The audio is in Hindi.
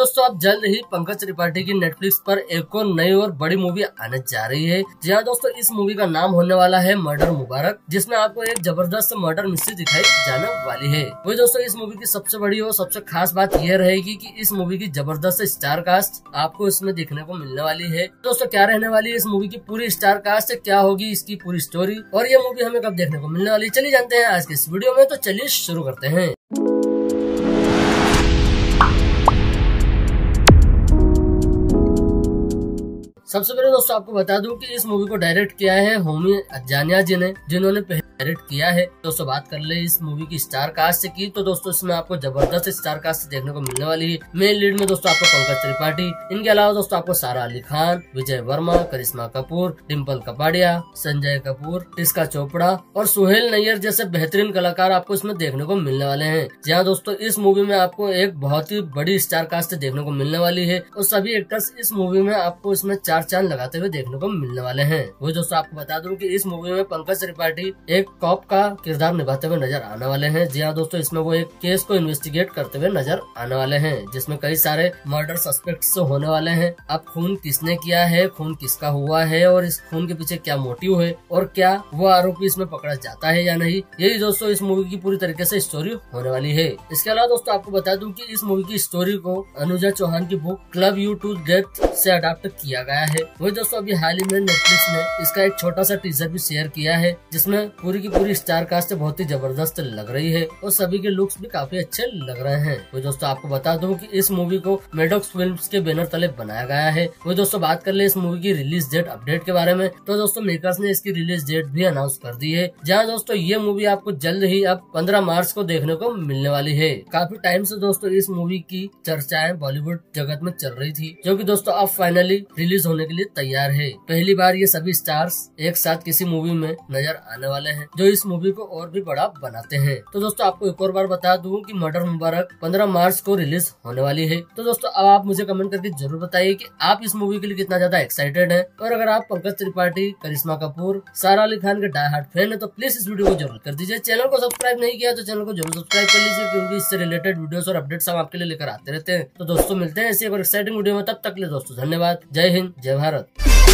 दोस्तों, अब जल्द ही पंकज त्रिपाठी की नेटफ्लिक्स पर एक और नई और बड़ी मूवी आने जा रही है। जी हाँ दोस्तों, इस मूवी का नाम होने वाला है मर्डर मुबारक जिसमें आपको एक ज़बरदस्त मर्डर मिस्ट्री दिखाई जाने वाली है। वही दोस्तों, इस मूवी की सबसे बड़ी और सबसे खास बात यह रहेगी की इस मूवी की ज़बरदस्त स्टार कास्ट आपको इसमें देखने को मिलने वाली है। दोस्तों, क्या रहने वाली है इस मूवी की पूरी स्टार कास्ट क्या होगी इसकी पूरी स्टोरी और ये मूवी हमें कब देखने को मिलने वाली चलिए जानते हैं आज के इस वीडियो में तो चलिए शुरू करते हैं। सबसे पहले दोस्तों आपको बता दूँ कि इस मूवी को डायरेक्ट किया है होमी अजानिया जी ने, जिन्होंने डायरेक्ट किया है। दोस्तों बात कर ले इस मूवी की स्टार कास्ट की तो दोस्तों इसमें आपको ज़बरदस्त स्टार कास्ट देखने को मिलने वाली है। मेन लीड में दोस्तों आपको पंकज त्रिपाठी, इनके अलावा दोस्तों आपको सारा अली खान, विजय वर्मा, करिश्मा कपूर डिम्पल कपाड़िया, संजय कपूर टिस्का चोपड़ा और सुहेल नैयर जैसे बेहतरीन कलाकार आपको इसमें देखने को मिलने वाले है। जहाँ दोस्तों, इस मूवी में आपको एक बहुत ही बड़ी स्टार कास्ट देखने को मिलने वाली है और सभी एक्टर्स इस मूवी में आपको इसमें चार चाँद लगाते हुए देखने को मिलने वाले हैं। वो दोस्तों, आपको बता दूँ कि इस मूवी में पंकज त्रिपाठी एक कॉप का किरदार निभाते हुए नज़र आने वाले हैं। जी हाँ दोस्तों, इसमें वो एक केस को इन्वेस्टिगेट करते हुए नज़र आने वाले हैं, जिसमें कई सारे मर्डर सस्पेक्ट होने वाले हैं। अब खून किसने किया है, खून किसका हुआ है, और इस खून के पीछे क्या मोटिव है, और क्या वो आरोपी इसमें पकड़ा जाता है या नहीं, यही दोस्तों इस मूवी की पूरी तरीके से स्टोरी होने वाली है। इसके अलावा दोस्तों, आपको बता दूँ कि इस मूवी की स्टोरी को अनुजा चौहान की book Club You to Death से अडाप्ट किया गया है। वही दोस्तों, अभी हाल ही में नेटफ्लिक्स ने इसका एक छोटा सा टीजर भी शेयर किया है, जिसमें पूरी की पूरी स्टार कास्ट बहुत ही ज़बरदस्त लग रही है और सभी के लुक्स भी काफ़ी अच्छे लग रहे हैं। वो दोस्तों, आपको बता दूँ कि इस मूवी को मेडोक्स फ़िल्म के बैनर तले बनाया गया है। वो दोस्तों, बात कर ले इस मूवी की रिलीज़ डेट अपडेट के बारे में तो दोस्तों मेकर्स ने इसकी रिलीज़ डेट भी अनाउंस कर दी है। जहाँ दोस्तों, ये मूवी आपको जल्द ही अब पंद्रह मार्च को देखने को मिलने वाली है। काफ़ी टाइम से दोस्तों, इस मूवी की चर्चाएँ बॉलीवुड जगत में चल रही थी, जो कि दोस्तों, अब फाइनली रिलीज़ होने के लिए तैयार है। पहली बार ये सभी स्टार्स एक साथ किसी मूवी में नज़र आने वाले हैं, जो इस मूवी को और भी बड़ा बनाते हैं। तो दोस्तों, आपको एक और बार बता दूँ कि मर्डर मुबारक 15 मार्च को रिलीज़ होने वाली है। तो दोस्तों, अब आप मुझे कमेंट करके ज़रूर बताइए कि आप इस मूवी के लिए कितना ज़्यादा एक्साइटेड है। और अगर आप पंकज त्रिपाठी, करिश्मा कपूर, सारा अली खान के डाई हार्ट फ़ैन है तो प्लीज़ इस वीडियो को ज़रूर कर दीजिए। चैनल को सब्सक्राइब नहीं किया तो चैनल को ज़रूर सब्सक्राइब कर लीजिए, क्योंकि इससे रिलेटेड वीडियो और अपडेट्स हम आपके लिए लेकर आते रहते हैं। तो दोस्तों, मिलते हैं ऐसी एक एक्साइटिंग वीडियो में। तब तक ले दोस्तों, धन्यवाद। जय हिंद जय भारत